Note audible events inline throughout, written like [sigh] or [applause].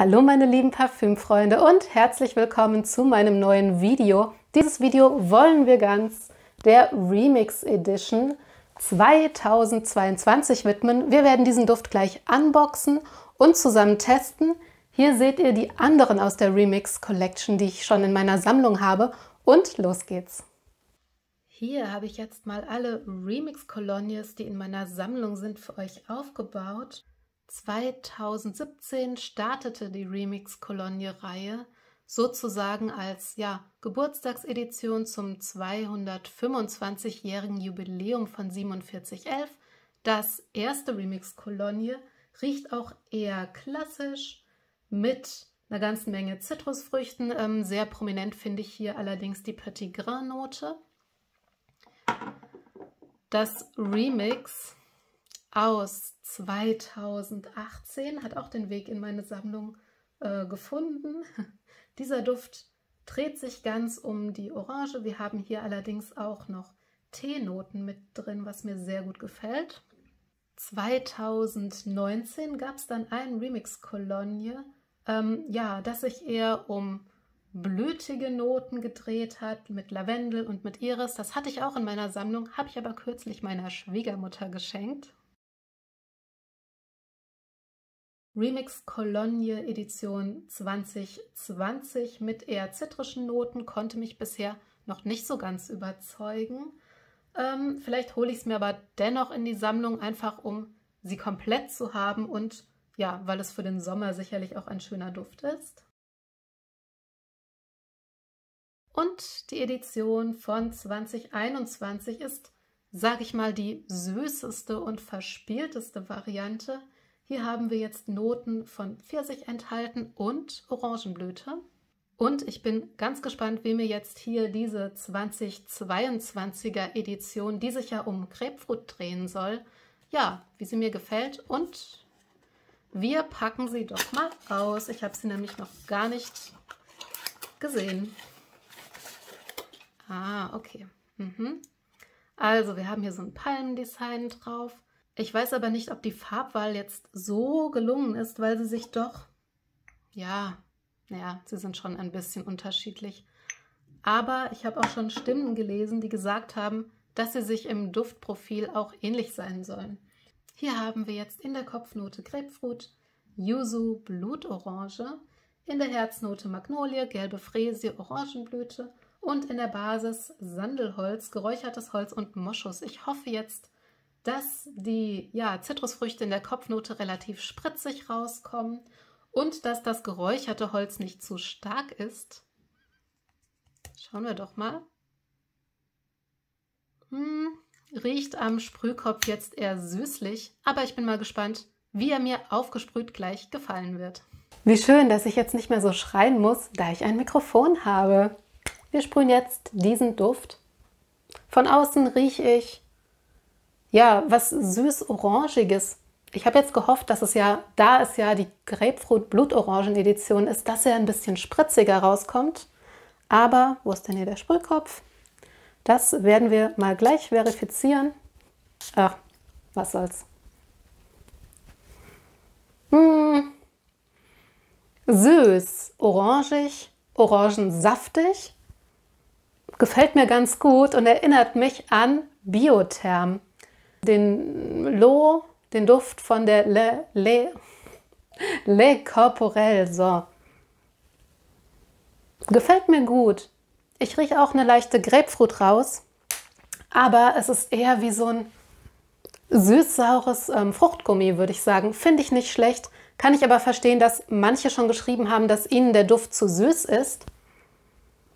Hallo meine lieben Parfümfreunde und herzlich willkommen zu meinem neuen Video. Dieses Video wollen wir ganz der Remix Edition 2022 widmen. Wir werden diesen Duft gleich unboxen und zusammen testen. Hier seht ihr die anderen aus der Remix Collection, die ich schon in meiner Sammlung habe. Und los geht's! Hier habe ich jetzt mal alle Remix-Kolonies, die in meiner Sammlung sind, für euch aufgebaut. 2017 startete die Remix-Kolonie-Reihe sozusagen als ja, Geburtstagsedition zum 225-jährigen Jubiläum von 4711. Das erste Remix-Kolonie riecht auch eher klassisch mit einer ganzen Menge Zitrusfrüchten. Ähm, sehr prominent finde ich hier allerdings die Petit Grain Note. Das Remix aus 2018 hat auch den Weg in meine Sammlung äh, gefunden. [laughs] Dieser Duft dreht sich ganz um die Orange. Wir haben hier allerdings auch noch Teenoten mit drin, was mir sehr gut gefällt. 2019 gab es dann ein Remix-Kolonie, ähm, ja, das sich eher um blütige Noten gedreht hat mit Lavendel und mit Iris. Das hatte ich auch in meiner Sammlung, habe ich aber kürzlich meiner Schwiegermutter geschenkt. Remix Cologne Edition 2020 mit eher zitrischen Noten konnte mich bisher noch nicht so ganz überzeugen. Ähm, vielleicht hole ich es mir aber dennoch in die Sammlung, einfach um sie komplett zu haben und ja, weil es für den Sommer sicherlich auch ein schöner Duft ist. Und die Edition von 2021 ist, sage ich mal, die süßeste und verspielteste Variante. Hier haben wir jetzt Noten von Pfirsich enthalten und Orangenblüte. Und ich bin ganz gespannt, wie mir jetzt hier diese 2022er Edition, die sich ja um Grapefruit drehen soll, ja, wie sie mir gefällt. Und wir packen sie doch mal aus. Ich habe sie nämlich noch gar nicht gesehen. Ah, okay. Mhm. Also, wir haben hier so ein Palmendesign drauf. Ich weiß aber nicht, ob die Farbwahl jetzt so gelungen ist, weil sie sich doch, ja, naja, sie sind schon ein bisschen unterschiedlich. Aber ich habe auch schon Stimmen gelesen, die gesagt haben, dass sie sich im Duftprofil auch ähnlich sein sollen. Hier haben wir jetzt in der Kopfnote Grapefruit, Yuzu Blutorange, in der Herznote Magnolie, gelbe Fräsie, Orangenblüte und in der Basis Sandelholz, geräuchertes Holz und Moschus. Ich hoffe jetzt, dass die ja, Zitrusfrüchte in der Kopfnote relativ spritzig rauskommen und dass das geräucherte Holz nicht zu stark ist. Schauen wir doch mal. Hm, riecht am Sprühkopf jetzt eher süßlich, aber ich bin mal gespannt, wie er mir aufgesprüht gleich gefallen wird. Wie schön, dass ich jetzt nicht mehr so schreien muss, da ich ein Mikrofon habe. Wir sprühen jetzt diesen Duft. Von außen rieche ich, ja, was süß-orangiges. Ich habe jetzt gehofft, dass es ja, da es ja die Grapefruit-Blutorangen-Edition ist, dass er ein bisschen spritziger rauskommt. Aber, wo ist denn hier der Sprühkopf? Das werden wir mal gleich verifizieren. Ach, was soll's. Hm. Süß, orangig, orangensaftig gefällt mir ganz gut und erinnert mich an Biotherm. Den Lo, den Duft von der Le, Le, Le Corporel. So. Gefällt mir gut. Ich rieche auch eine leichte Grapefruit raus, aber es ist eher wie so ein süß-saures ähm, Fruchtgummi, würde ich sagen. Finde ich nicht schlecht. Kann ich aber verstehen, dass manche schon geschrieben haben, dass ihnen der Duft zu süß ist.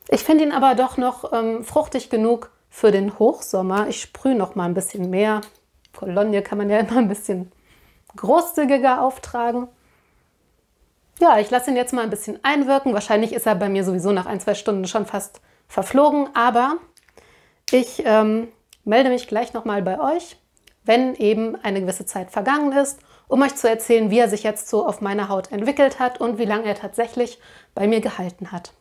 Ich finde ihn aber doch noch ähm, fruchtig genug für den Hochsommer. Ich sprühe noch mal ein bisschen mehr. Cologne kann man ja immer ein bisschen großzügiger auftragen. Ja, ich lasse ihn jetzt mal ein bisschen einwirken. Wahrscheinlich ist er bei mir sowieso nach ein, zwei Stunden schon fast verflogen. Aber ich ähm, melde mich gleich nochmal bei euch, wenn eben eine gewisse Zeit vergangen ist, um euch zu erzählen, wie er sich jetzt so auf meiner Haut entwickelt hat und wie lange er tatsächlich bei mir gehalten hat.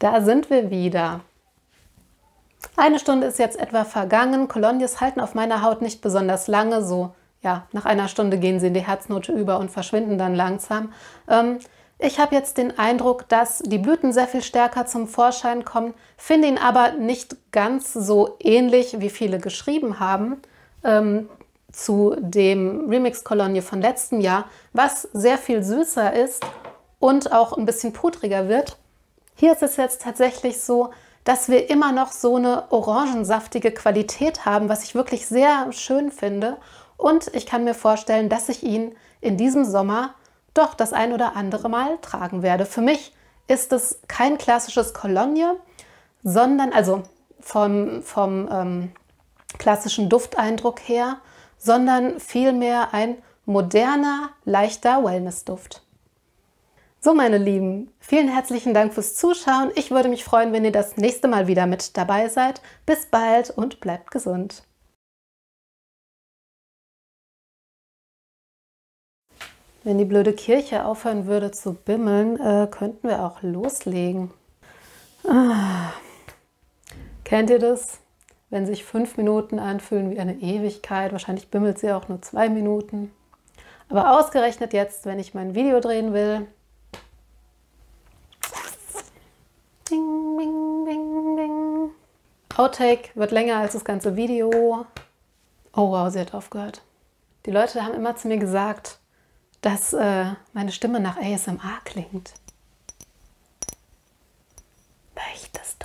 Da sind wir wieder. Eine Stunde ist jetzt etwa vergangen. Colognes halten auf meiner Haut nicht besonders lange, so ja, nach einer Stunde gehen sie in die Herznote über und verschwinden dann langsam. Ähm, ich habe jetzt den Eindruck, dass die Blüten sehr viel stärker zum Vorschein kommen, finde ihn aber nicht ganz so ähnlich, wie viele geschrieben haben, ähm, zu dem Remix-Kolonie von letztem Jahr, was sehr viel süßer ist und auch ein bisschen pudriger wird. Hier ist es jetzt tatsächlich so, dass wir immer noch so eine orangensaftige Qualität haben, was ich wirklich sehr schön finde. Und ich kann mir vorstellen, dass ich ihn in diesem Sommer doch das ein oder andere Mal tragen werde. Für mich ist es kein klassisches Cologne, sondern, also vom, vom ähm, klassischen Dufteindruck her, sondern vielmehr ein moderner, leichter Wellness-Duft. So, meine Lieben, vielen herzlichen Dank fürs Zuschauen. Ich würde mich freuen, wenn ihr das nächste Mal wieder mit dabei seid. Bis bald und bleibt gesund. Wenn die blöde Kirche aufhören würde zu bimmeln, äh, könnten wir auch loslegen. Ah. Kennt ihr das? Wenn sich fünf Minuten anfühlen wie eine Ewigkeit, wahrscheinlich bimmelt sie auch nur zwei Minuten. Aber ausgerechnet jetzt, wenn ich mein Video drehen will, Outtake wird länger als das ganze Video. Oh wow, sie hat aufgehört. Die Leute haben immer zu mir gesagt, dass äh, meine Stimme nach ASMR klingt. Weil ich Möchtest